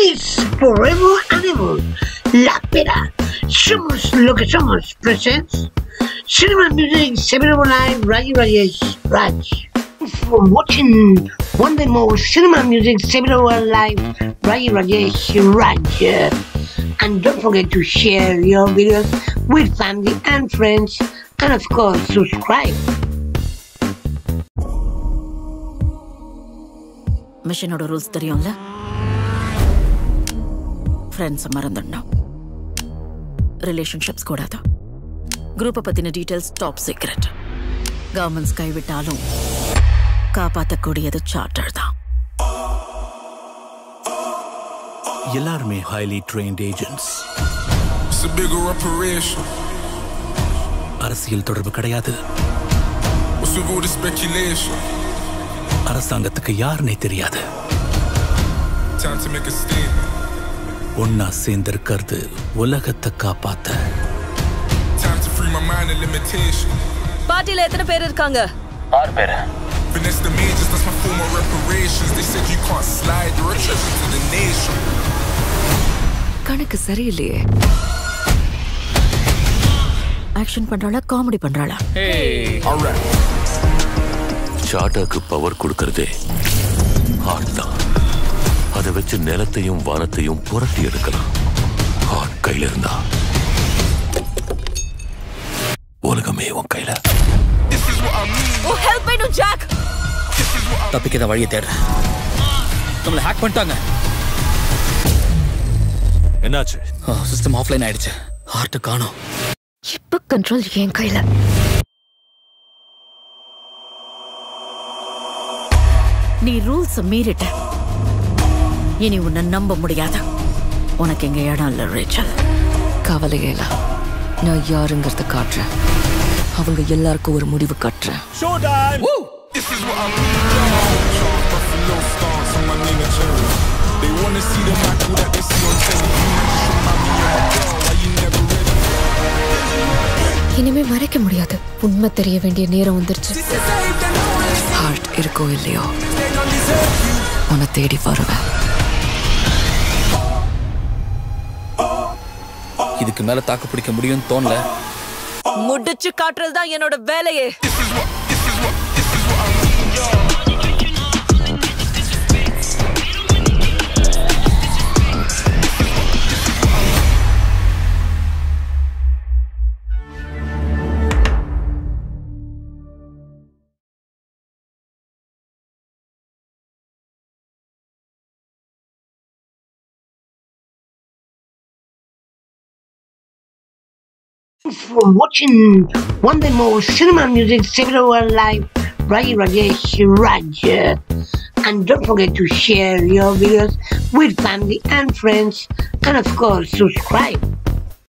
is Forever Animal, La Pera, Somos Lo Que Somos presents Cinema Music Seven Live Raji Rajesh Raj. For watching one day more Cinema Music Seven Live Raji Rajesh Raj. And don't forget to share your videos with family and friends and of course subscribe. மிஷனோட rules தெரியும்ல ஃப்ரெண்ட்ஸை மறந்துடணும். Relationships கூடாது. குரூப்பை பற்றின details top secret governments கைவிட்டாலும் காப்பாற்றக்கூடியது charter தான். எல்லாருமே highly trained agents. அரசியல் தொடர்பு கிடையாது? அரசாங்கத்துக்கு யாருன்னே தெரியாது. Time to make a statement. ஒன்னா சேர்ந்திருக்கிறது உலகத்தை காப்பாத்த. பார்ட்டியில் எத்தனை பேர் இருக்காங்க Finesse the majors, that's my form of reparations. They said you can't slide, you're a treasure to the nation. கணக்கு சரியில்லையே ஆக்ஷன் பண்றாளா காமெடி பண்றாளா. சாட்டாக்கு பவர் கொடுக்கறதே ஹார்ட் தான் அதை வச்சு நிலத்தையும் வானத்தையும் புரட்டி எடுக்கலாம். கையில இருந்தா. உலகமே உன் கையில. Oh help me to Jack தப்பிக்க தான் வழியை தேடுறேன் நம்மளை ஹேக் பண்ணிட்டாங்க. என்னாச்சு? சிஸ்டம் ஆஃப்லைன் ஆயிடுச்சு. ஹார்ட் காணோம். இப்ப கண்ட்ரோல் என் கையில. நீ ரூல்ஸ் மீறிட்ட. இனி உன்னை நம்ப முடியாது உனக்கு எங்க இடம் இல்ல ரேச்சல் கவலையே இல்ல நான் யாருங்கிறத காட்டுறேன் அவங்க எல்லாருக்கும் ஒரு முடிவு காட்டுறேன்? இனிமே மறைக்க முடியாது உண்மை தெரிய வேண்டிய நேரம் வந்துருச்சு ஹார்ட் இருக்கோ இல்லையோ உன்னை தேடி வருவேன் இதுக்கு மேல தாக்கு பிடிக்க முடியும்னு தோணல. முடிச்சு காட்டுறது தான் என்னோட வேலையே. For watching one day more cinema music several live Raji Rajesh Raj. And don't forget to share your videos with family and friends and of course subscribe.